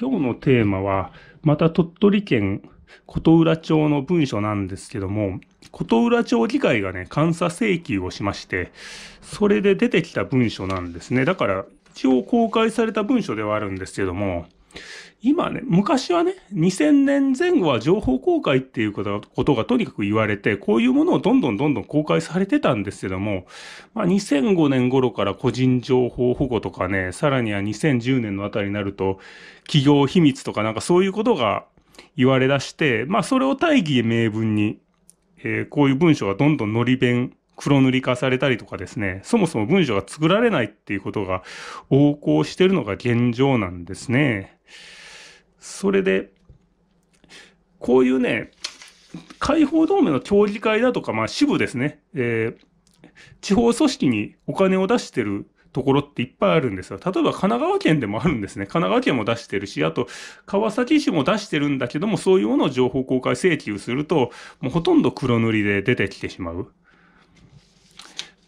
今日のテーマは、また鳥取県琴浦町の文書なんですけども、琴浦町議会がね、監査請求をしまして、それで出てきた文書なんですね。だから、一応公開された文書ではあるんですけども、今ね、昔はね、2000年前後は情報公開っていうことがとにかく言われて、こういうものをどんどんどんどん公開されてたんですけども、まあ、2005年頃から個人情報保護とかね、さらには2010年のあたりになると、企業秘密とかなんかそういうことが言われ出して、まあそれを大義名分に、えー、こういう文章がどんどん乗り弁黒塗り化されたりとかですね、そもそも文章が作られないっていうことが横行してるのが現状なんですね。それで、こういうね、解放同盟の協議会だとか、まあ支部ですね、えー、地方組織にお金を出してるところっていっぱいあるんですよ。例えば神奈川県でもあるんですね。神奈川県も出してるし、あと川崎市も出してるんだけども、そういうものを情報公開請求すると、もうほとんど黒塗りで出てきてしまう。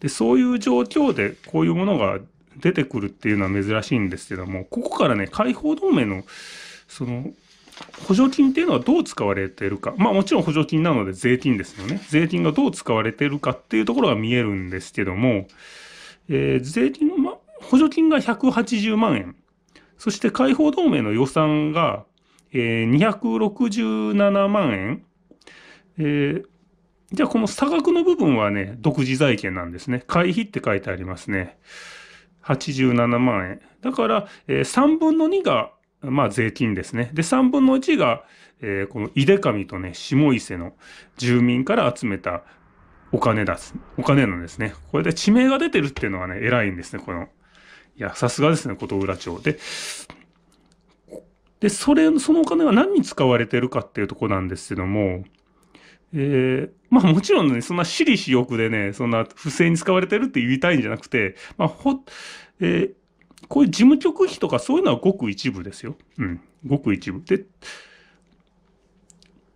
で、そういう状況でこういうものが出てくるっていうのは珍しいんですけども、ここからね、解放同盟のその、補助金っていうのはどう使われてるか。まあもちろん補助金なので税金ですよね。税金がどう使われてるかっていうところが見えるんですけども、えー、税金、ま、補助金が180万円。そして解放同盟の予算が、えー、267万円。えー、じゃあこの差額の部分はね、独自財源なんですね。会費って書いてありますね。87万円。だから、えー、3分の2がまあ税金ですね。で、3分の1が、えー、この井出上とね、下伊勢の住民から集めたお金だす。お金なんですね。これで地名が出てるっていうのはね、偉いんですね、この。いや、さすがですね、琴浦町。で、で、それ、そのお金が何に使われてるかっていうとこなんですけども、えー、まあもちろんね、そんな私利私欲でね、そんな不正に使われてるって言いたいんじゃなくて、まあほ、えー、こういう事務局費とかそういうのはごく一部ですよ。うん。ごく一部。で、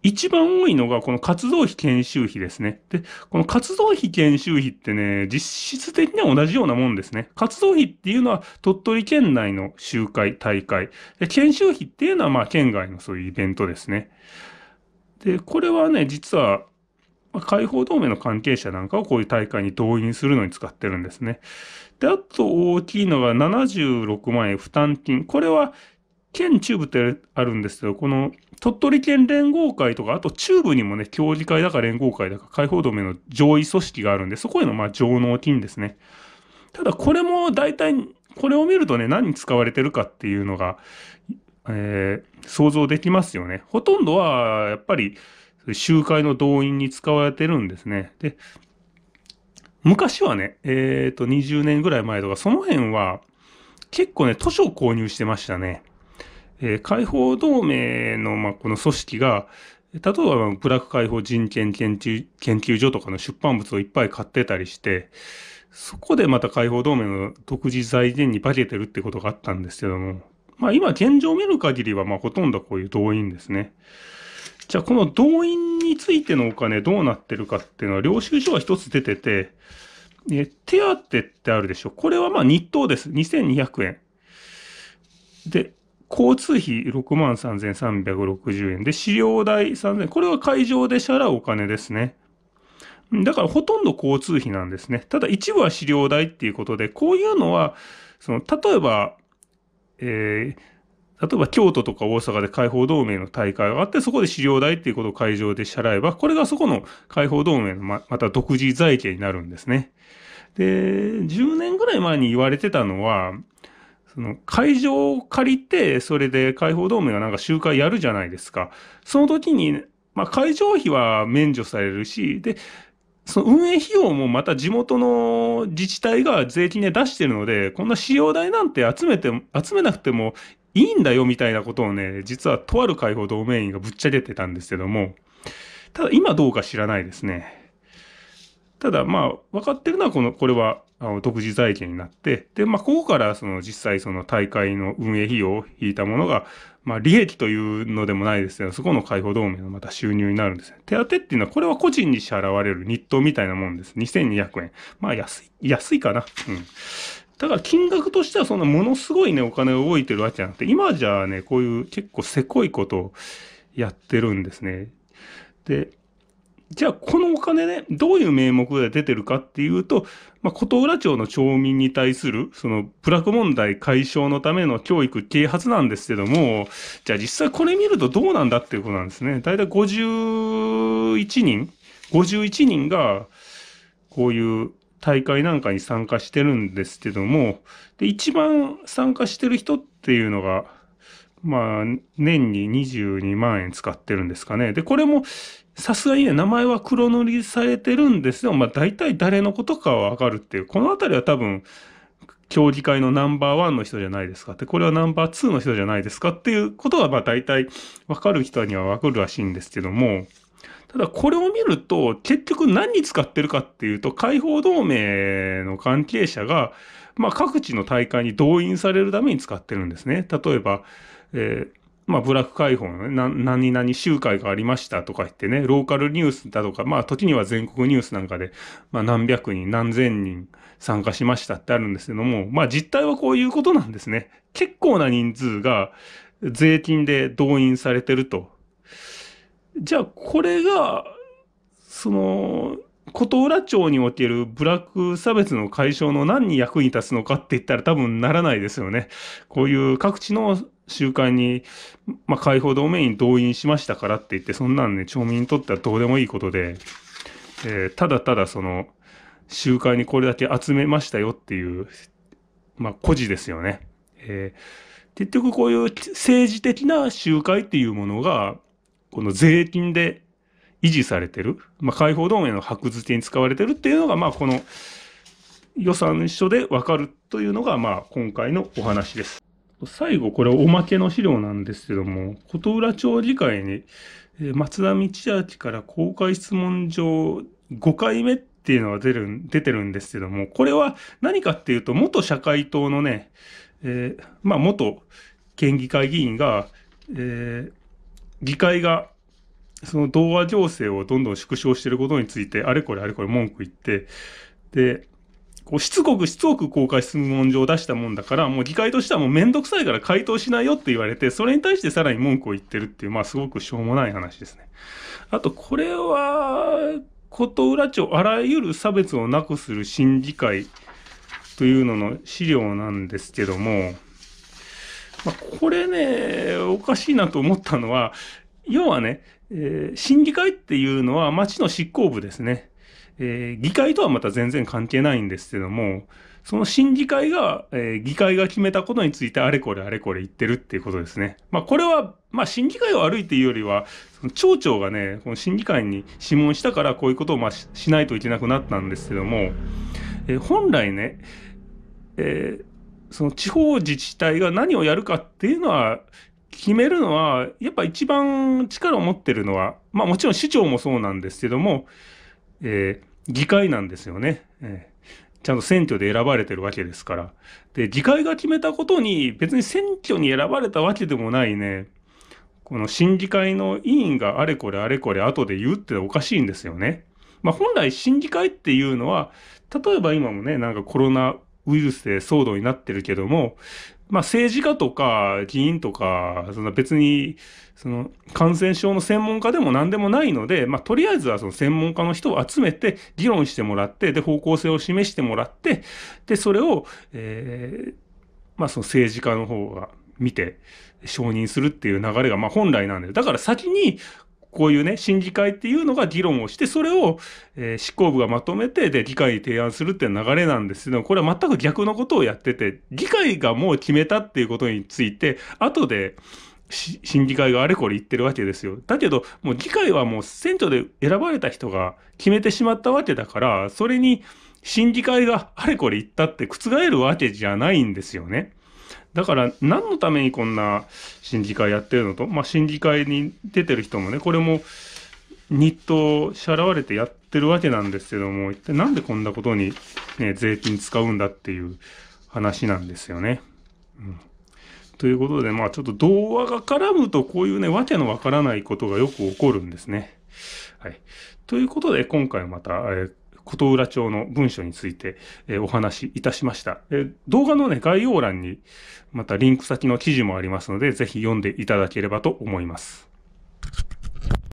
一番多いのがこの活動費研修費ですね。で、この活動費研修費ってね、実質的には同じようなもんですね。活動費っていうのは鳥取県内の集会、大会。で、研修費っていうのはまあ県外のそういうイベントですね。で、これはね、実は、解放同盟の関係者なんかをこういう大会に動員するのに使ってるんですね。で、あと大きいのが76万円負担金。これは県中部ってあるんですけど、この鳥取県連合会とか、あと中部にもね、協議会だか連合会だか解放同盟の上位組織があるんで、そこへのまあ上納金ですね。ただこれも大体、これを見るとね、何に使われてるかっていうのが、えー、想像できますよね。ほとんどは、やっぱり、集会の動員に使われてるんですね。で、昔はね、えっ、ー、と、20年ぐらい前とか、その辺は、結構ね、図書を購入してましたね。えー、解放同盟の、まあ、この組織が、例えば、ブラック解放人権研究研究所とかの出版物をいっぱい買ってたりして、そこでまた解放同盟の独自財源に化けてるってことがあったんですけども、まあ今現状を見る限りは、まあほとんどこういう動員ですね。じゃあこの動員についてのお金どうなってるかっていうのは領収書が一つ出てて、え手当ってあるでしょ？これはまあ日当です。2200円。で、交通費63,360円で、資料代3000円。これは会場で支払うお金ですね。だからほとんど交通費なんですね。ただ一部は資料代っていうことで、こういうのは、その、例えば、えー、例えば京都とか大阪で解放同盟の大会があって、そこで資料代っていうことを会場で支払えば、これがそこの解放同盟のままた独自財形になるんですね。で、10年ぐらい前に言われてたのは、その会場を借りて、それで解放同盟がなんか集会やるじゃないですか。その時に、まあ会場費は免除されるし、で、その運営費用もまた地元の自治体が税金で出してるので、こんな使用代なんて集めて、集めなくてもいいんだよみたいなことをね、実はとある解放同盟員がぶっちゃけてたんですけども、ただ今どうか知らないですね。ただまあ分かってるのはこの、これはあの独自財源になって、で、まあここからその実際その大会の運営費用を引いたものが、まあ利益というのでもないですけど、そこの解放同盟のまた収入になるんですね。手当っていうのはこれは個人に支払われる日当みたいなもんです。2200円。まあ安い、安いかな。うん。だから金額としてはそんなものすごいね、お金が動いてるわけじゃなくて、今じゃあね、こういう結構せこいことをやってるんですね。で、じゃあこのお金ね、どういう名目で出てるかっていうと、まあ、琴浦町の町民に対する、その、部落問題解消のための教育啓発なんですけども、じゃあ実際これ見るとどうなんだっていうことなんですね。だいたい51人 ?51 人が、こういう大会なんかに参加してるんですけども、で、一番参加してる人っていうのが、まあ、年に22万円使ってるんですかね。で、これも、さすがにね、名前は黒塗りされてるんですよ。まあ、大体誰のことかはわかるっていう。このあたりは多分、競技会のナンバーワンの人じゃないですかって、これはナンバーツーの人じゃないですかっていうことは、まあ、大体わかる人にはわかるらしいんですけども、ただこれを見ると、結局何に使ってるかっていうと、解放同盟の関係者が、まあ各地の大会に動員されるために使ってるんですね。例えば、えー、まあ、ブラック解放のね、何々集会がありましたとか言ってね、ローカルニュースだとか、まあ、時には全国ニュースなんかで、まあ、何百人、何千人参加しましたってあるんですけども、まあ、実態はこういうことなんですね。結構な人数が税金で動員されてるとじゃあ、これが、その、琴浦町におけるブラック差別の解消の何に役に立つのかって言ったら多分ならないですよね。こういう各地の集会に、まあ、解放同盟員動員しましたからって言って、そんなんね、町民にとってはどうでもいいことで、えー、ただただその、集会にこれだけ集めましたよっていう、まあ、孤児ですよね。えー、結局こういう政治的な集会っていうものが、この税金で維持されてる、まあ、解放同盟の箔付けに使われてるっていうのが、まあ、この予算書でわかるというのが、まあ、今回のお話です。最後、これおまけの資料なんですけども、琴浦町議会に、松田道明から公開質問状5回目っていうのが出る、出てるんですけども、これは何かっていうと、元社会党のね、えー、まあ、元県議会議員が、えー議会がその童話情勢をどんどん縮小してることについて、あれこれあれこれ文句言って、で、こうしつこくしつこく公開質問状を出したもんだから、もう議会としてはもうめんどくさいから回答しないよって言われて、それに対してさらに文句を言ってるっていう、まあすごくしょうもない話ですね。あと、これは、琴浦町、あらゆる差別をなくする審議会というのの資料なんですけども、まあ、これね、おかしいなと思ったのは、要はね、えー、審議会っていうのは町の執行部ですね。えー、議会とはまた全然関係ないんですけども、その審議会が、えー、議会が決めたことについてあれこれあれこれ言ってるっていうことですね。まあこれは、まあ審議会が悪いっていうよりは、その町長がね、この審議会に諮問したからこういうことをまあしないといけなくなったんですけども、えー、本来ね、えー、その地方自治体が何をやるかっていうのは、決めるのは、やっぱ一番力を持ってるのは、まあもちろん市長もそうなんですけども、えー、議会なんですよね。えー、ちゃんと選挙で選ばれてるわけですから。で、議会が決めたことに、別に選挙に選ばれたわけでもないね、この審議会の委員があれこれあれこれ後で言うっておかしいんですよね。まあ本来審議会っていうのは、例えば今もね、なんかコロナウイルスで騒動になってるけども、まあ政治家とか議員とか、その別に、その感染症の専門家でも何でもないので、まあとりあえずはその専門家の人を集めて議論してもらって、で方向性を示してもらって、でそれを、えー、まあその政治家の方が見て承認するっていう流れがまあ本来なんで、だから先にこういうね、審議会っていうのが議論をして、それを、えー、執行部がまとめて、で、議会に提案するっていう流れなんですけど、これは全く逆のことをやってて、議会がもう決めたっていうことについて、後で、審議会があれこれ言ってるわけですよ。だけど、もう議会はもう選挙で選ばれた人が決めてしまったわけだから、それに審議会があれこれ言ったって覆るわけじゃないんですよね。だから何のためにこんな審議会やってるのと、まあ、審議会に出てる人もね、これも日当支払われてやってるわけなんですけども、一体なんでこんなことにね、税金使うんだっていう話なんですよね。うん、ということで、まあちょっと童話が絡むとこういうね、わけのわからないことがよく起こるんですね。はい。ということで、今回また、えー琴浦町の文書について、え、お話しいたしました、え。動画のね、概要欄にまたリンク先の記事もありますので、ぜひ読んでいただければと思います。